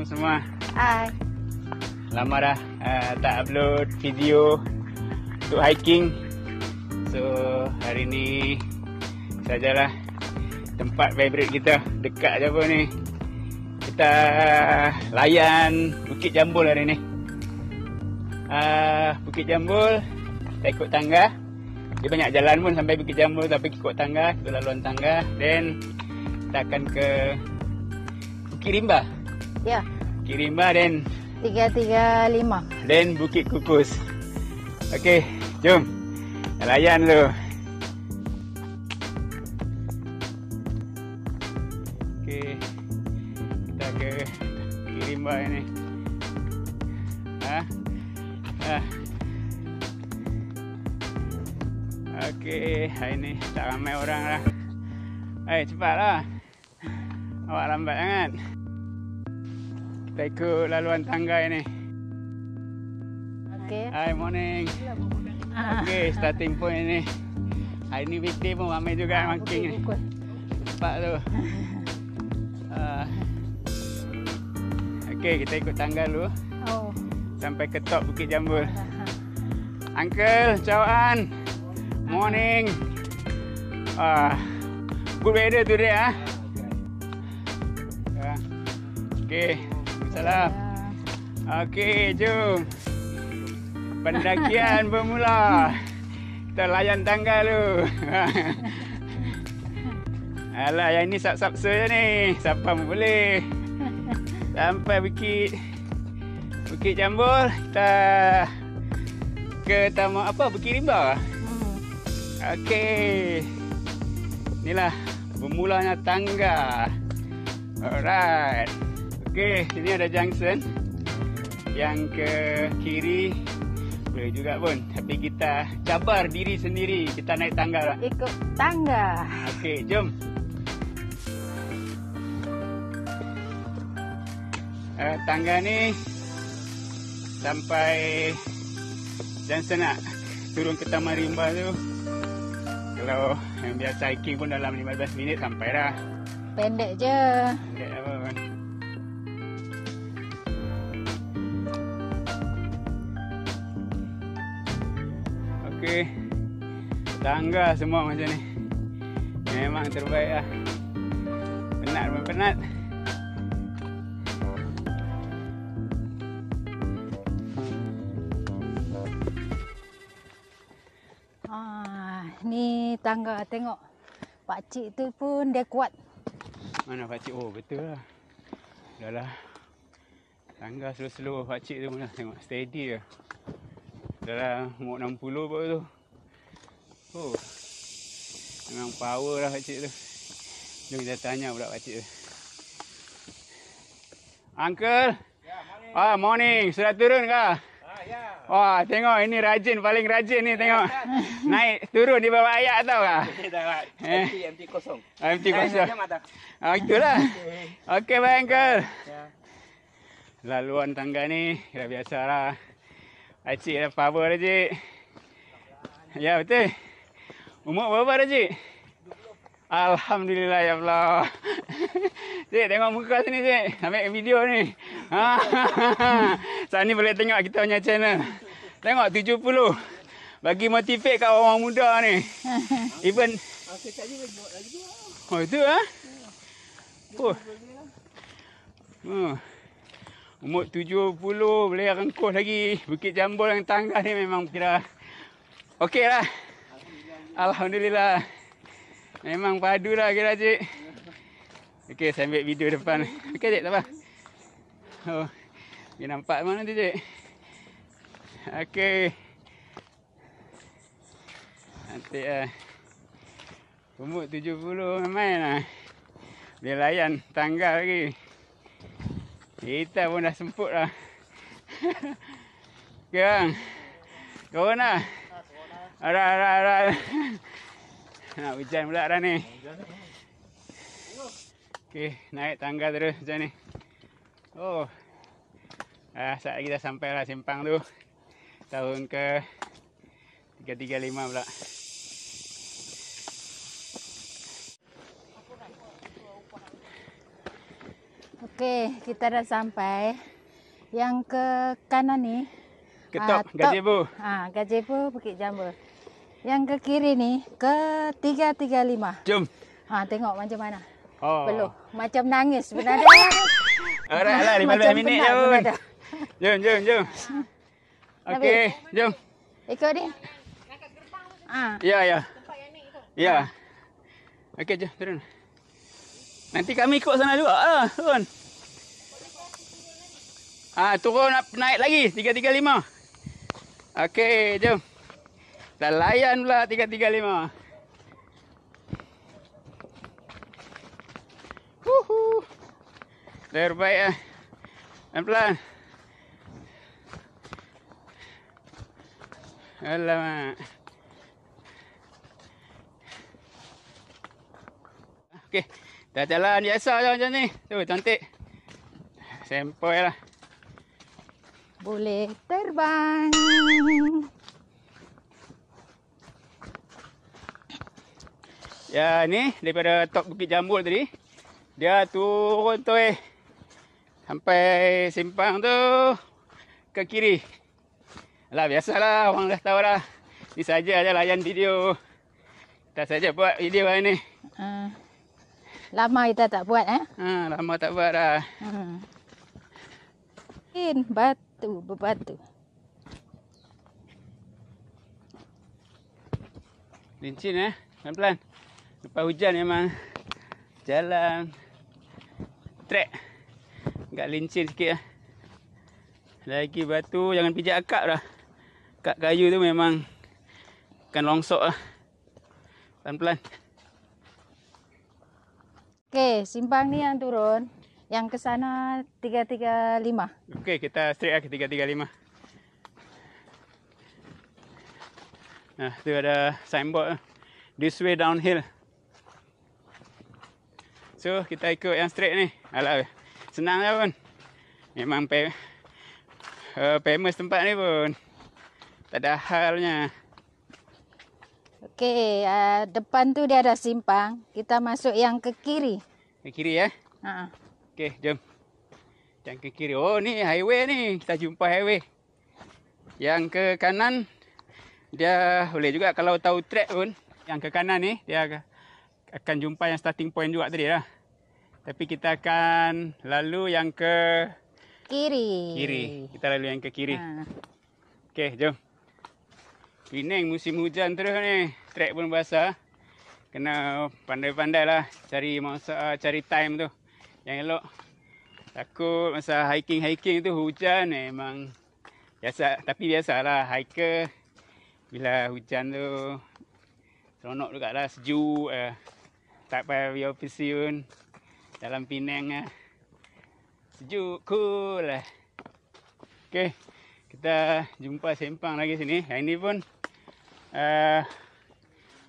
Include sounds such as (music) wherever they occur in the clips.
Assalamualaikum semua. Hai. Lama dah uh, tak upload video untuk hiking. So hari ni sajalah tempat favorite kita dekat je pun ni. Kita layan Bukit Jambul hari ni. Uh, Bukit Jambul kita ikut tangga. Dia banyak jalan pun sampai Bukit Jambul tapi ikut tangga, kita laluan tangga. Then kita akan ke Bukit Rimba. Ya. Bukit dan 335. dan Bukit Kukus. Okey, jom. Layan dulu. Okey. Kita ke Bukit Rimba ni. Ha? Ha. Okey, hari ni tak ramai orang lah. Hai, cepatlah. Awak lambat sangat. Kita ikut laluan tangga ni. Okey. Hai, morning. Ah. Okey, starting point ni. Hari ni weekday pun ramai juga Ah, making ni. Nampak tu. Uh, Okey, kita ikut tangga dulu Oh. sampai ke top Bukit Jambul. Uncle, cawaan. Morning. Ah, good weather today ah. Ah. Okey, salam. Okey, jom. Pendakian (laughs) bermula. Kita layan tangga dulu. (laughs) Alah, yang ni sap-sapsa je ni. Siapa pun boleh. Sampai bukit Bukit Jambul, kita ke tamak apa? Bukit Rimba. Hmm. Okey. Inilah bermulanya tangga. Alright. Okey, sini ada junction. Yang ke kiri boleh juga pun. Tapi kita cabar diri sendiri. Kita naik tangga lah. Ikut tangga. Okey, jom. Uh, tangga ni sampai junction nak turun ke Taman Rimba tu. Kalau yang biasa hiking pun dalam 15 minit sampai dah. Pendek je. Tak Tangga semua macam ni. Memang terbaik lah. Penat pun penat. Ah, ni tangga tengok. Pak cik tu pun dia kuat. Mana pakcik? Oh betul lah. Dah lah. Tangga slow-slow pakcik tu mana tengok steady je. Dah lah umur 60 pun tu. Oh. Memang power lah pakcik tu. Jom kita tanya pula pakcik tu. Uncle. Ah, morning. Sudah turun ke? Ah, ya. Wah, tengok ini rajin paling rajin ni tengok. Naik turun di bawah ayat tau kah? (laughs) Dah lah. Eh. Empty kosong. MT kosong. Ah, itulah. Okey, baik Uncle. Ya. Laluan tangga ni dah biasa lah. Acik dah power dah, Cik. Ya, betul. Umur berapa dah, Cik? Alhamdulillah, ya Allah. (laughs) Cik, tengok muka sini, Cik. Ambil video ni. Ha. (laughs) Saat ni boleh tengok kita punya channel. Tengok, 70. Bagi motivate kat orang muda ni. (laughs) Even... Oh, itu ah? Oh. Oh. Umur 70 boleh rengkuh lagi. Bukit Jambul yang tangga ni memang kira okey lah. Alhamdulillah. Memang padu lah kira cik. Okey saya ambil video depan. Okey cik tak apa. Oh. Ni nampak mana tu cik? Okey. Nanti eh. Umur 70 main lah. Dia layan tangga lagi. Kita pun dah semput lah. (laughs) Okey bang. Kau nak? Arah, arah, arah. Nak hujan pula dah ni. Okey, naik tangga terus macam ni. Oh. Ah, saat lagi dah sampai lah simpang tu. Tahun ke 335 pula. Okey, kita dah sampai. Yang ke kanan ni. Ketok, ah, top. gazebo. Ah, gazebo Bukit Jamba. Yang ke kiri ni ke 335. Jom. Ha, tengok macam mana. Oh. Peluh. Macam nangis sebenarnya. Alright lah, 15 Macam minit penat je pun. Jom, jom, jom. Okey, jom. Ikut ni. Ah, Ya, ya. Ya. Okey, jom turun. Nanti kami ikut sana juga ah, turun. Ah, turun nak naik lagi 335. Okey, jom. Dah layan pula 335. Huhu. Terbaik ah. Pelan-pelan. Alamak. Okey. Dah jalan biasa je macam ni. Tu cantik. Sempoi lah. boleh terbang. Ya ni daripada top Bukit Jambul tadi. Dia turun tu eh. Sampai simpang tu ke kiri. Alah biasalah orang dah tahu dah. Ni saja aja layan video. Kita saja buat video hari ni. Ah. Lama kita tak buat eh. Ha, lama tak buat dah. Hmm. In batu berbatu. Lincin eh. Pelan-pelan. Lepas hujan memang jalan trek. Agak lincin sikit lah. Lagi batu jangan pijak akak dah. Akak kayu tu memang akan longsok lah. Pelan-pelan. Okey, simpang ni yang turun. Yang ke sana 335. Okey, kita straight lah ke 335. Nah, tu ada signboard lah. This way downhill. So, kita ikut yang straight ni. Alah, senang lah pun. Memang pe uh, famous tempat ni pun. Tak ada halnya. Okey, uh, depan tu dia ada simpang. Kita masuk yang ke kiri. Ke kiri eh. Ha. Okey, jom. Yang ke kiri. Oh, ni highway ni. Kita jumpa highway. Yang ke kanan, dia boleh juga kalau tahu track pun. Yang ke kanan ni, dia akan- jumpa yang starting point juga tadi lah. Tapi kita akan lalu yang ke Kiri. kiri. Kita lalu yang ke kiri. Ha. Okey, jom. Pening musim hujan terus ni. Track pun basah. Kena pandai-pandai lah cari masa cari time tu yang elok. Takut masa hiking-hiking tu hujan memang biasa tapi biasalah hiker bila hujan tu seronok juga lah sejuk eh. Tak payah pergi ofisi pun dalam Penang lah. Sejuk, cool lah. Okay, kita jumpa sempang lagi sini. Hari ni pun uh,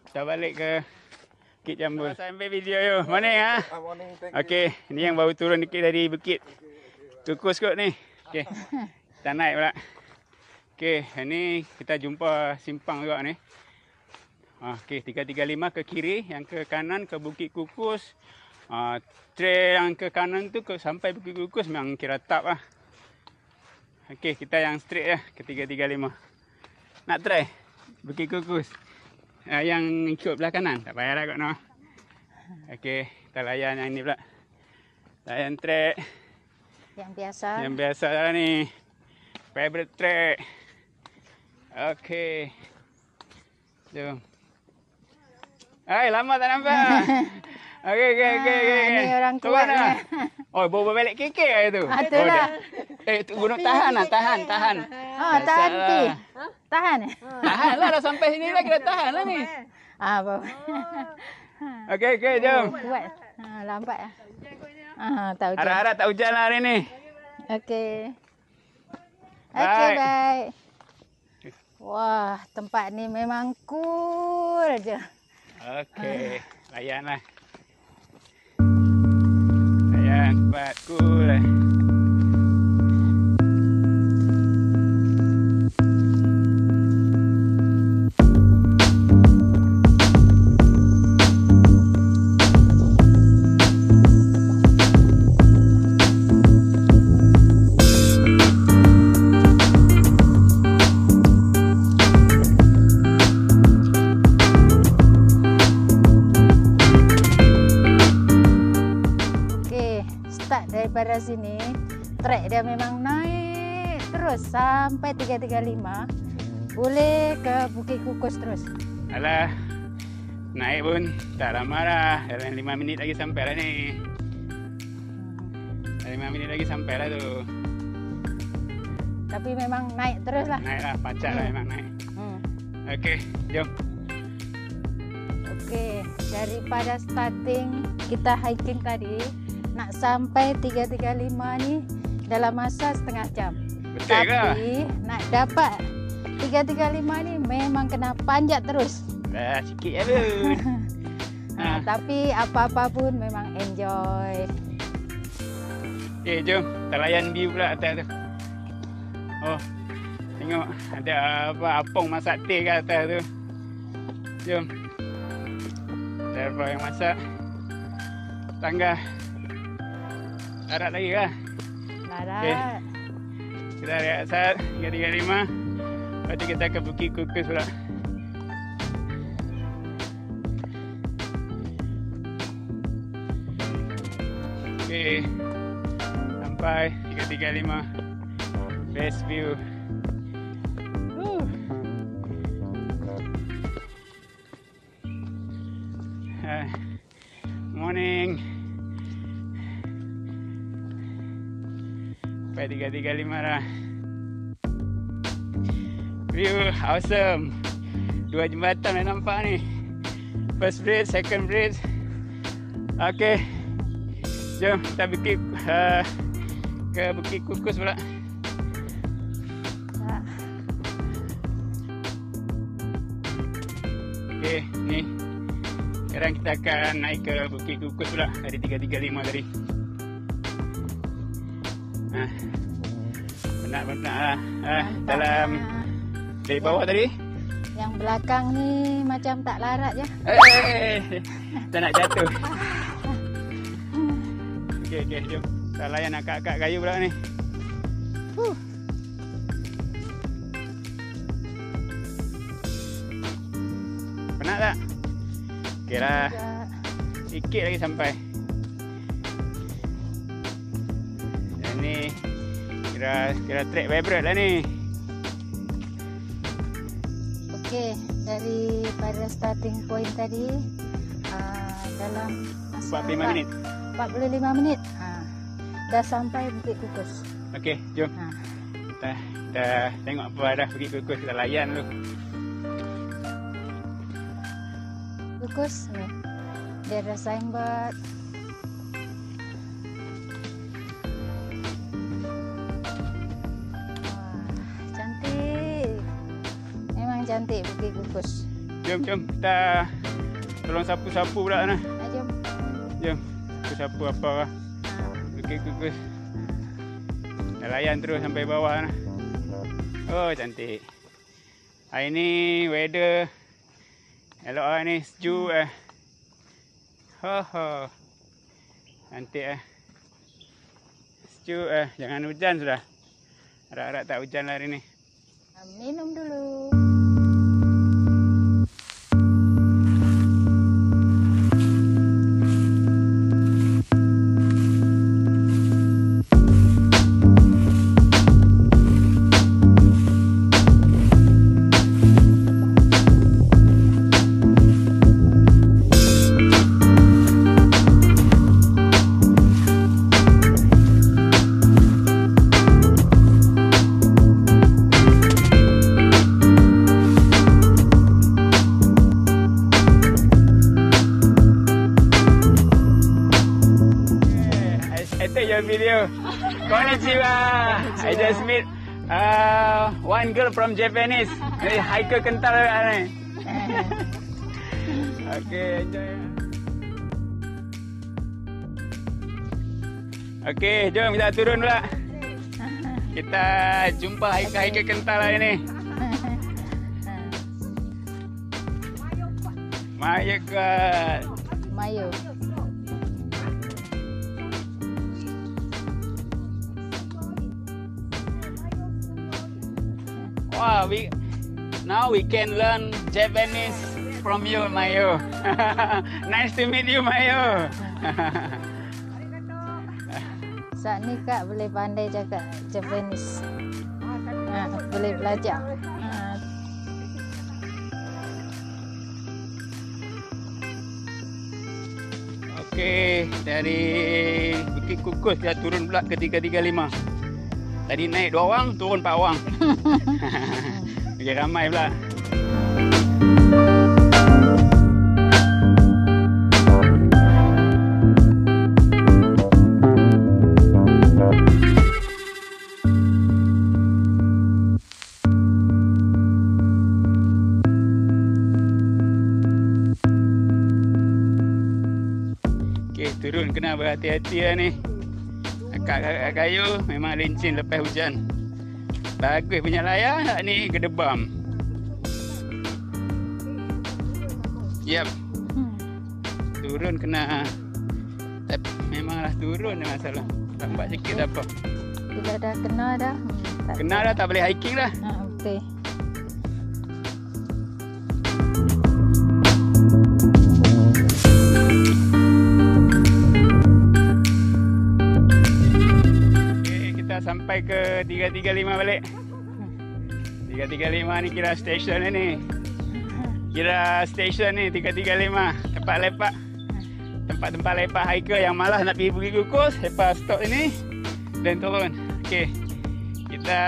kita balik ke Bukit Jambul. Sampai video yo. Mana ha? Okey, ni yang baru turun dikit dari bukit. Kukus kot ni. Okey. (laughs) Kita naik pula. Okey, hari ni kita jumpa simpang juga ni. Ah, okey, 335 ke kiri, yang ke kanan ke Bukit Kukus. Ah, trail yang ke kanan tu ke sampai Bukit Kukus memang kira tap lah. Okey, kita yang straight lah ke 335. Nak try Bukit Kukus. Uh, yang ikut belah kanan. Tak payah lah kot no. Okey, kita layan yang ni pula. Layan track Yang biasa. yang biasa lah ni. Favorite track. Okey. Jom. Hai, lama tak nampak. (laughs) Okey, okey, okey, okey. Ah, ni orang kuat lah. ni. (laughs) Oh, bawa balik KK lah itu. Ah, tu oh, lah. dah. Eh, tu gunung tahan lah, tahan, tahan. Ah, tahan Biasalah. pi. Tahan. Tahan lah, dah sampai sini dah, kita tahan lah ni. Ah, bawa. (laughs) Okey, okey, jom. Kuat. Ha, lambat ah. Ah, tahu je. Harap-harap tak hujan lah hari ni. Okey. Okey, baik. Wah, tempat ni memang cool je. Okey, layan lah. Layan, cepat, lah. Sampai 335. Boleh ke Bukit Kukus terus. Alah. Naik pun tak lama dah. Dalam 5 minit lagi sampai lah ni. Dalam 5 minit lagi sampai lah tu. Tapi memang naik terus lah. Naik lah. Pacak lah Hmm. memang naik. Hmm. Okey, jom. Okey, daripada starting kita hiking tadi nak sampai 335 ni dalam masa setengah jam. Betul? Tapi nak dapat 335 ni memang kena panjat terus. Dah sikit je pun. (laughs) Ha. ha. tapi apa-apa pun memang enjoy. Okey, jom. Kita layan view pula atas tu. Oh. Tengok ada apa apong masak teh kat atas tu. Jom. Ada apa yang masak? Tangga. Darat lagi kah? Larat. Kita lihat saat 335. Lepas tu kita ke Bukit Kukus pula. Okey. Sampai 335. Best view. sampai 3-3-5 lah View awesome. Dua jembatan yang nampak ni. First bridge, second bridge. Okay Jom kita pergi uh, Ke Bukit Kukus pula. Okay, ni. Sekarang kita akan naik ke Bukit Kukus pula. Dari 335 tadi. Ha. Benar-benar lah. Ha, dalam lah. dari bawah tadi. Yang belakang ni macam tak larat je. Eh, tak nak jatuh. Okey, okey, jom. Kita layan akak-akak kayu pula ni. Huh. Penat tak? Okey lah. Sekejap. Sikit lagi sampai. Kira kira track favorite lah ni. Okey, daripada starting point tadi uh, dalam masa 45 minit. 45 minit. Ha. Dah sampai Bukit Kukus. Okey, jom. Ha. Kita, kita tengok apa dah pergi kukus kita layan dulu. Kukus ni. Dia ada signboard. Jom, jom. Kita tolong sapu-sapu pula nah. Ha, jom. Jom. Kita sapu apa lah. Okey, kukus. Kita layan terus sampai bawah nah. Oh, cantik. Hari ni weather elok lah ni, sejuk eh. Ho ho. Cantik eh. Sejuk eh. Jangan hujan sudah. Harap-harap tak hujan lah hari ni. Minum dulu. From Japanese. Ni hiker kental juga (laughs) ni. okay, enjoy. Okay, jom kita turun pula. Kita jumpa hiker-hiker kental hari ni. God. (laughs) Mayo. Wow, we now we can learn Japanese from you, Mayo. (laughs) nice to meet you, Mayo. (laughs) Saat ni kak boleh pandai cakap Japanese. Ha, boleh belajar. Ha, Okey, dari Bukit Kukus kita turun pula ke 335. Tadi naik dua orang, turun empat orang. (laughs) Okey, ramai pula. Okey, turun kena berhati-hati lah ni. Akak-akak kayu memang licin lepas hujan. Bagus punya layar, tak ni gedebam. Yap, hmm. turun kena tapi memanglah turun ni masalah. Lambat sikit dah apa. Bila dah kena dah. Hmm, tak Kenal dah tak boleh hiking dah. Ha, betul. Sampai ke 335 balik. 335 ni kira stesen ni. Kira stesen ni 335. Tempat lepak. Tempat-tempat lepak hiker yang malas nak pergi Kukus. Lepas stop ini. Dan turun. Okey. Kita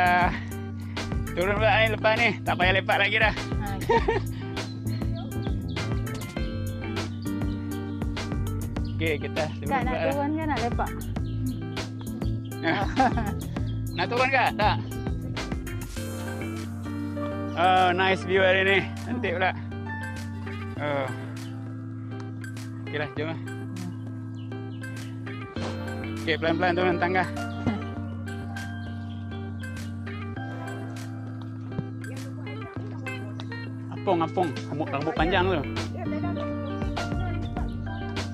turun pula ni lepas ni. Tak payah lepak lagi dah. Ha, Okey, kita kak nak dah. turun ke nak lepak? (laughs) Nak turun ke? Tak. Oh, nice view hari ni. Cantik pula. Oh. Okeylah, jom lah. Okey, pelan-pelan turun tangga. Apung, apung. Rambut, rambut panjang tu.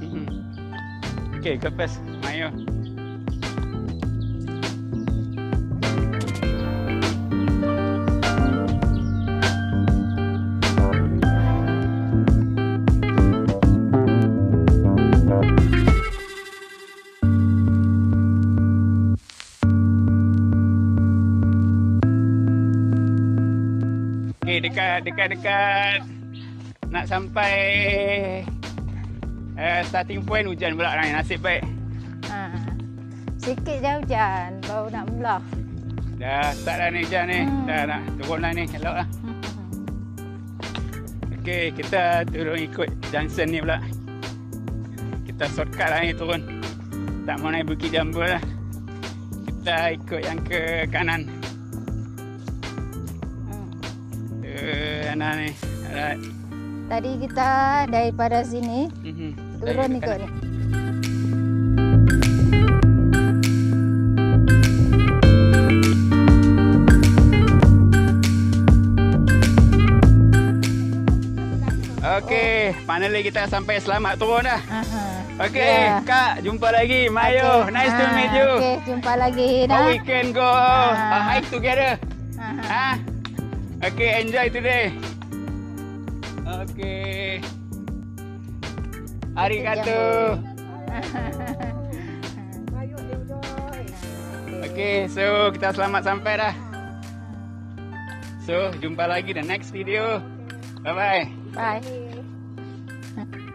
Mhm. Okey, ke first. Mayo. Okey, dekat dekat dekat nak sampai uh, starting point hujan pula ni. Nasib baik. Ha. Sikit je hujan baru nak mula. Dah start dah ni hujan ni. Hmm. Dah nak turun dah ni. Elok lah. Hmm. Okey, kita turun ikut junction ni pula. Kita shortcut lah ni turun. Tak mau naik Bukit Jambu lah. Kita ikut yang ke kanan. Kanan ni. Alright. Tadi kita daripada sini Mhm. turun ikut ni. Okey, finally kita sampai selamat turun dah. Aha. Okey, Ya. Kak, jumpa lagi. Mayo, Okey. nice to Ah, meet you. Okey, jumpa lagi How dah. we can go a hike together. Okay, enjoy today. Okay. Arigato. (laughs) Okay, so kita selamat sampai dah. So, jumpa lagi the next video. Bye-bye. Bye. (laughs)